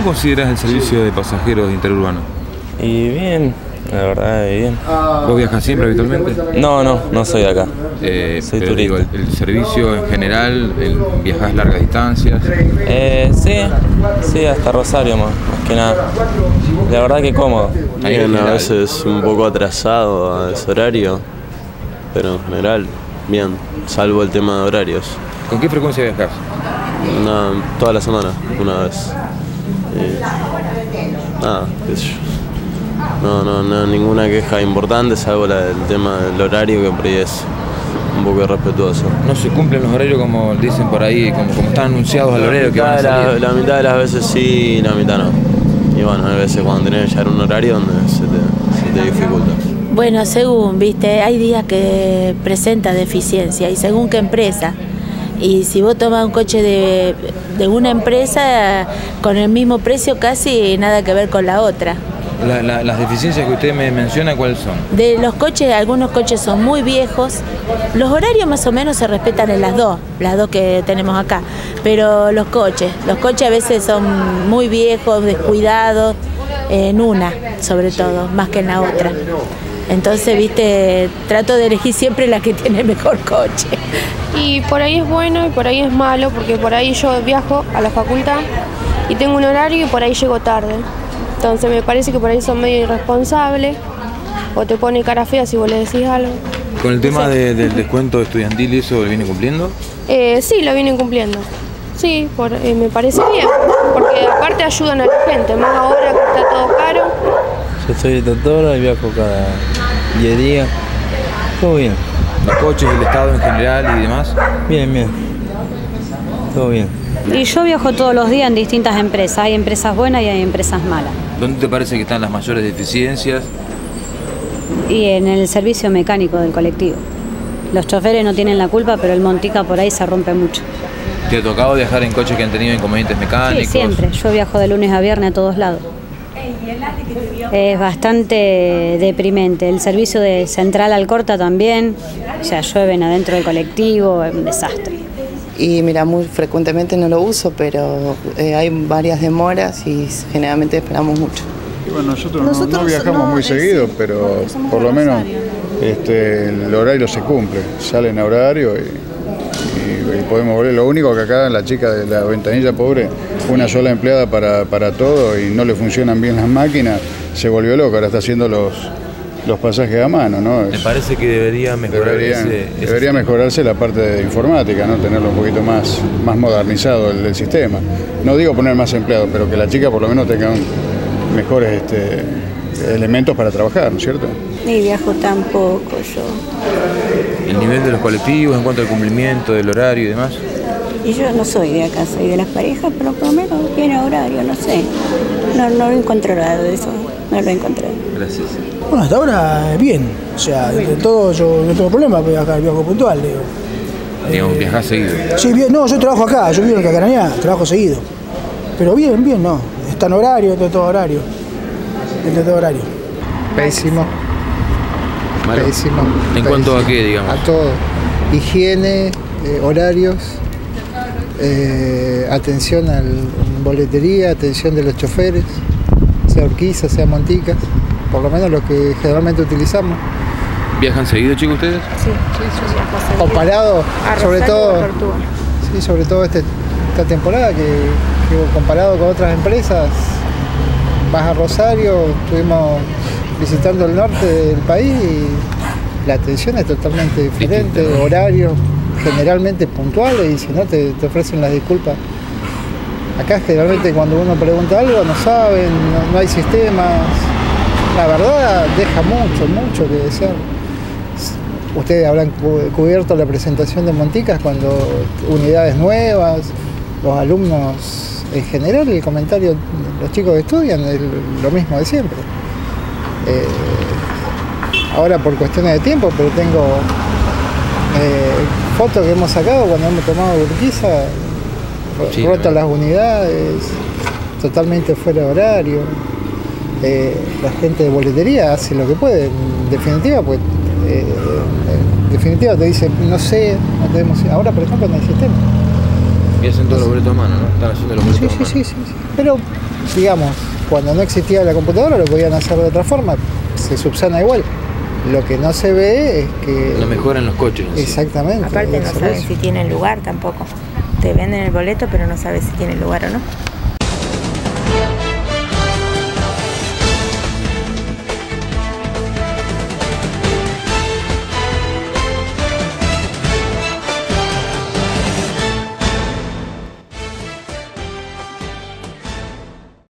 ¿Cómo consideras el servicio de pasajeros interurbano? Y bien, la verdad, bien. ¿Vos viajas siempre habitualmente? No, no, no soy de acá. Eh, Soy pero digo, el, turista. el servicio en general, el, viajás largas distancias. Eh, sí, sí, hasta Rosario más, más que nada. La verdad que cómodo. Bien, a veces un poco atrasado a ese horario, pero en general, bien, salvo el tema de horarios. ¿Con qué frecuencia viajas? Una, toda la semana, una vez. Eh, nada, qué sé yo. No, no, no, ninguna queja importante, salvo la del tema del horario, que por ahí es un poco irrespetuoso. No se cumplen los horarios como dicen por ahí, como, como están anunciados al horario que van a la, mitad de las veces sí y la mitad no. Y bueno, hay veces cuando tenés que llegar a un horario donde se te, se te dificulta. Bueno, según, viste, hay días que presenta deficiencia y según qué empresa. Y si vos tomas un coche de, de una empresa con el mismo precio casi nada que ver con la otra. La- la- las deficiencias que usted me menciona, ¿cuáles son? De los coches, algunos coches son muy viejos. Los horarios más o menos se respetan en las dos, las dos que tenemos acá. Pero los coches, los coches a veces son muy viejos, descuidados, en una sobre todo, más que en la otra. Entonces, viste, trato de elegir siempre la que tiene el mejor coche. Y por ahí es bueno y por ahí es malo, porque por ahí yo viajo a la facultad y tengo un horario y por ahí llego tarde. Entonces me parece que por ahí son medio irresponsables o te pone cara fea si vos le decís algo. Con el tema de- del descuento estudiantil, ¿y ¿eso lo viene cumpliendo? Eh, sí, lo vienen cumpliendo. Sí, por- eh, me parece bien, porque aparte ayudan a la gente, más ahora que está todo caro. Yo soy doctora y viajo cada 10 días. Todo bien, Los coches, el Estado en general y demás. bien, bien. Todo bien. Y yo viajo todos los días en distintas empresas. Hay empresas buenas y hay empresas malas. ¿Dónde te parece que están las mayores deficiencias? Y en el servicio mecánico del colectivo. Los choferes no tienen la culpa, pero el Montica por ahí se rompe mucho. ¿Te ha tocado viajar en coches que han tenido inconvenientes Sí, mecánicos? siempre. Yo viajo de lunes a viernes a todos lados. Es bastante deprimente. El servicio de Central Alcorta también. O sea, llueven adentro del colectivo, es un desastre. Y mira, muy frecuentemente no lo uso, pero eh, hay varias demoras y generalmente esperamos mucho. Y bueno, nosotros, no- viajamos no, muy seguido, sí, pero por lo menos este, el horario se cumple. Salen a horario y, y- podemos volver. Lo único que acá la chica de la ventanilla pobre, una sola empleada para, para todo y no le funcionan bien las máquinas, se volvió loca. Ahora está haciendo los, los pasajes a mano, ¿no? Me parece que debería mejorar Debería, ese, ese- debería mejorarse la parte de informática, ¿no? tenerlo un poquito más, más modernizado el, el sistema. No digo poner más empleados, pero que la chica por lo menos tenga un- mejores este, elementos para trabajar, ¿no es cierto? Y viajo tampoco yo. el nivel de los colectivos en cuanto al cumplimiento del horario y demás. Y yo no soy de acá, soy de las parejas, pero por lo menos tiene horario, no sé. No, no lo he encontrado eso, no lo he encontrado. Gracias. Bueno, hasta ahora bien. O sea, de todo yo no tengo problema, porque acá viajo puntual, digo. Digamos, viajás seguido. Sí, bien, no, yo trabajo acá, yo vivo en Cacarañá, trabajo seguido. Pero bien, bien, no. Está en horario, está todo horario. Está en todo horario. Pésimo, Malo. pésimo. ¿En cuanto a qué, digamos? A todo. Higiene, eh, horarios, eh, atención a boletería, atención de los choferes, sea Urquiza, sea Montica, por lo menos lo que generalmente utilizamos. ¿Viajan seguido, chicos, ustedes? Sí, sí, sí. Comparado, A sobre Rosario todo, o sí, sobre todo este- esta temporada que, que comparado con otras empresas, vas a Rosario, estuvimos visitando el norte del país y la atención es totalmente diferente, horarios generalmente puntuales y si no te, te ofrecen las disculpas. Acá generalmente cuando uno pregunta algo no saben, no, no hay sistemas. La verdad deja mucho, mucho que desear. Ustedes habrán cu- cubierto la presentación de Monticas cuando unidades nuevas, los alumnos en general, el comentario, los chicos que estudian es lo mismo de siempre. Eh, ahora por cuestiones de tiempo, pero tengo eh, fotos que hemos sacado cuando hemos tomado Urquiza, Sí, rotas la las unidades, totalmente fuera de horario. Eh, la gente de boletería hace lo que puede, en definitiva, pues en definitiva te dice, no sé, no tenemos. Ahora, por ejemplo, no hay sistema. Y hacen todos los boletos a mano, ¿no? Están haciendo los Sí, boletos sí, a mano. sí, sí, sí. Pero digamos, cuando no existía la computadora lo podían hacer de otra forma, se subsana igual. Lo que no se ve es que... No mejoran los coches. Exactamente. Aparte no saben si tienen lugar tampoco. Te venden el boleto, pero no sabes si tienen lugar o no.